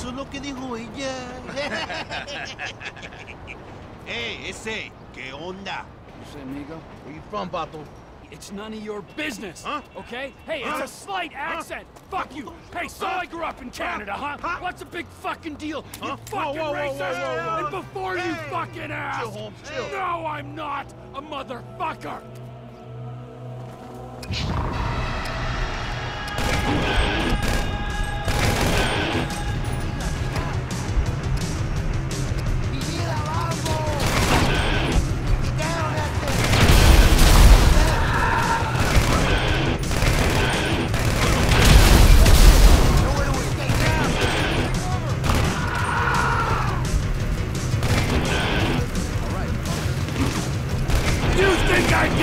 Eso es lo que dijo ella. ¡Eh, ese! ¿Qué onda? You say, amigo? Where you from, Bato? It's none of your business, Huh? okay? Hey, it's a slight accent. Fuck you. Hey, so I grew up in Canada, huh? What's a big fucking deal? You fucking Whoa, whoa, whoa, racist! whoa, whoa, whoa. And before you fucking ask, Chill, Holmes, chill. no, I'm not a motherfucker.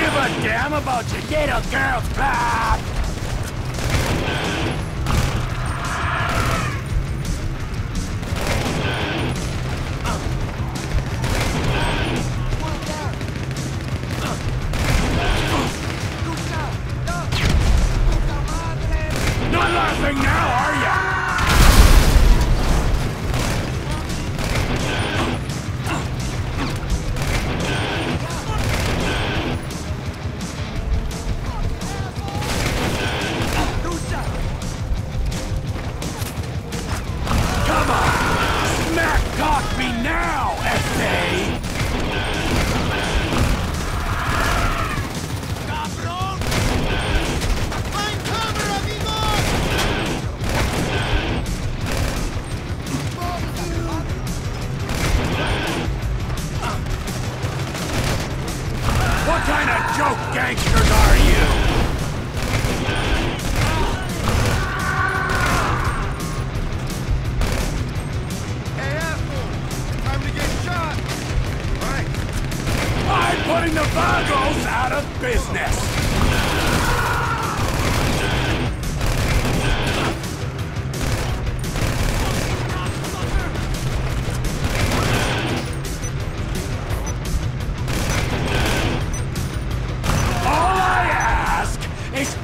Give a damn about your little girl's blood? What kind of joke gangsters are you? Hey, asshole! Time to get shot! Right. I'm putting the Vagos out of business!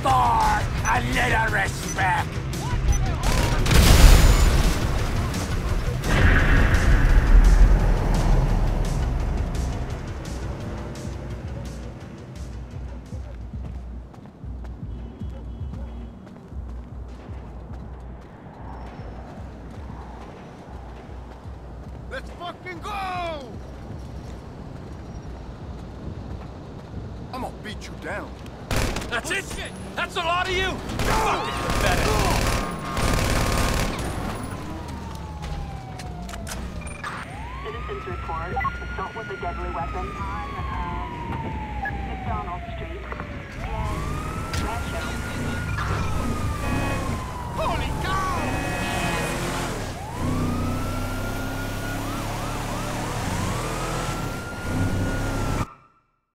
For a little respect. Let's fucking go! I'm gonna beat you down. That's it? That's a lot of you? Fucking pathetic. Citizens report assault with a deadly weapon on, um, McDonald's.